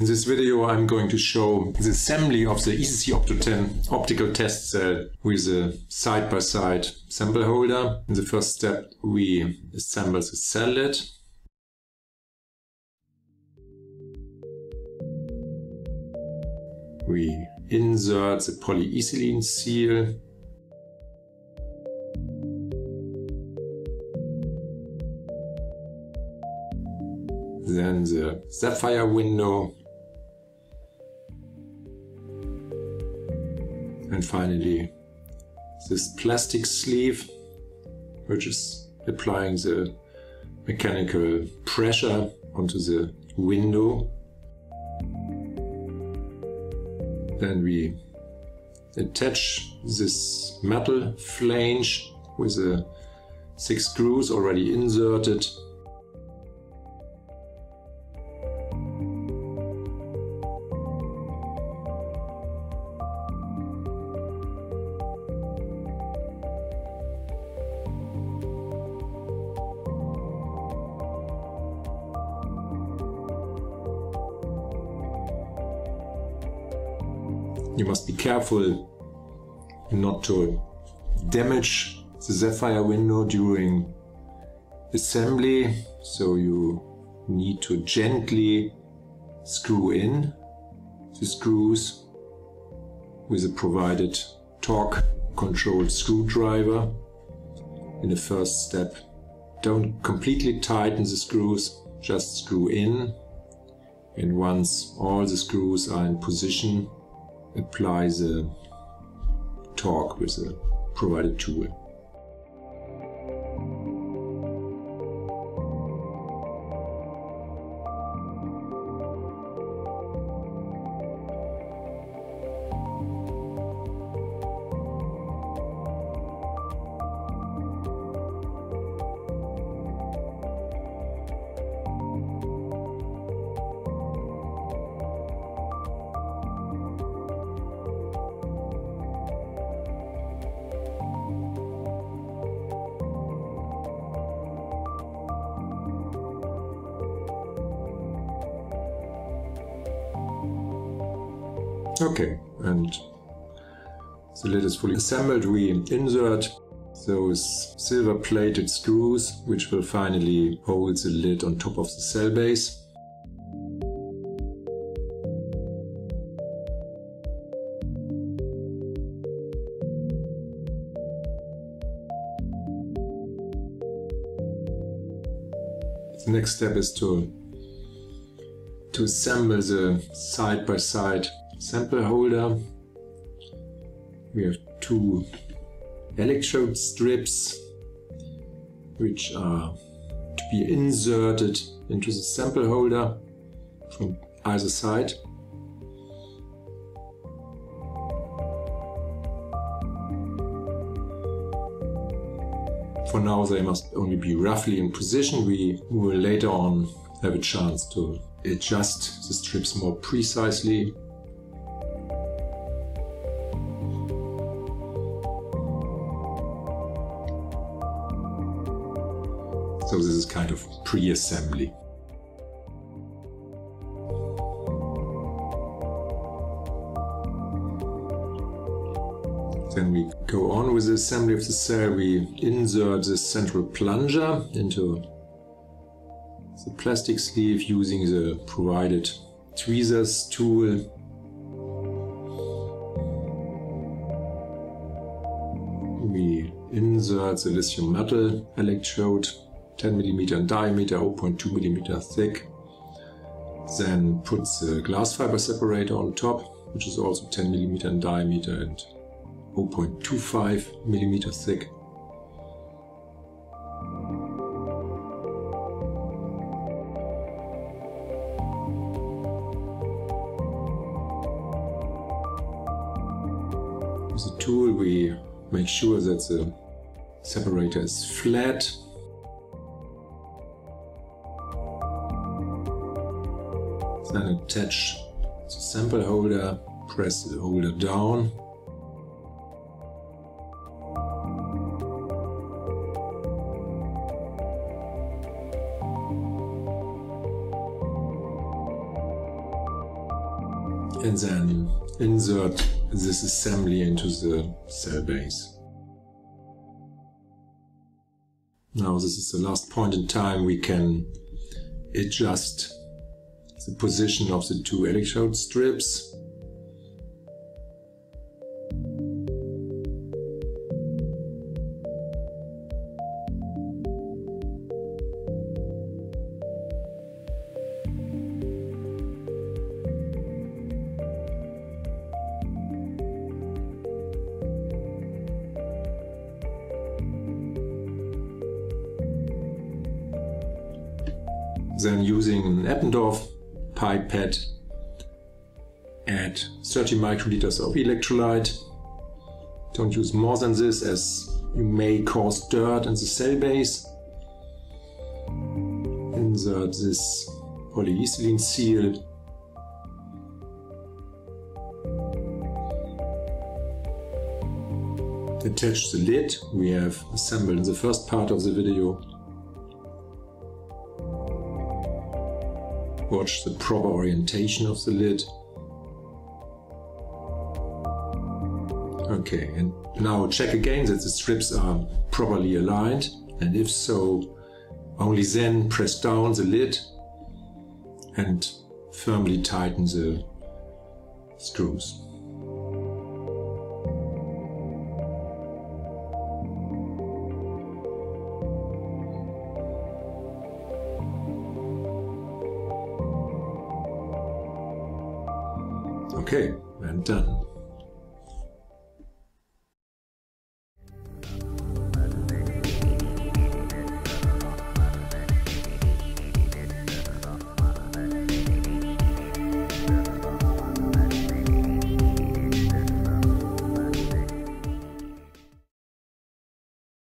In this video I'm going to show the assembly of the ECC Opto10 optical test cell uh, with a side-by-side -side sample holder. In the first step we assemble the cell lid. We insert the polyethylene seal then the sapphire window and finally this plastic sleeve which is applying the mechanical pressure onto the window. Then we attach this metal flange with the six screws already inserted You must be careful not to damage the sapphire window during assembly, so you need to gently screw in the screws with a provided torque controlled screwdriver. In the first step, don't completely tighten the screws, just screw in. And once all the screws are in position, apply the torque with the provided tool. Okay, and the lid is fully assembled. We insert those silver plated screws which will finally hold the lid on top of the cell base. The next step is to to assemble the side by side sample holder. We have two electrode strips which are to be inserted into the sample holder from either side. For now they must only be roughly in position. We will later on have a chance to adjust the strips more precisely this is kind of pre-assembly. Then we go on with the assembly of the cell. We insert the central plunger into the plastic sleeve using the provided tweezers tool. We insert the lithium metal electrode 10 millimeter in diameter, 0.2 millimeter thick. Then put the glass fiber separator on top, which is also 10 millimeter in diameter and 0.25 millimeter thick. With the tool we make sure that the separator is flat Then attach the sample holder, press the holder down. and then insert this assembly into the cell base. Now this is the last point in time we can adjust the position of the two electrode strips. Then using an Eppendorf pipette, add 30 microliters of electrolyte. Don't use more than this as you may cause dirt in the cell base. Insert this polyethylene seal. Attach the lid we have assembled in the first part of the video. Watch the proper orientation of the lid. Okay, and now check again that the strips are properly aligned, and if so, only then press down the lid and firmly tighten the screws. Okay, and done.